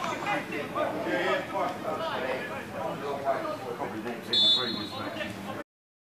Yeah, yeah,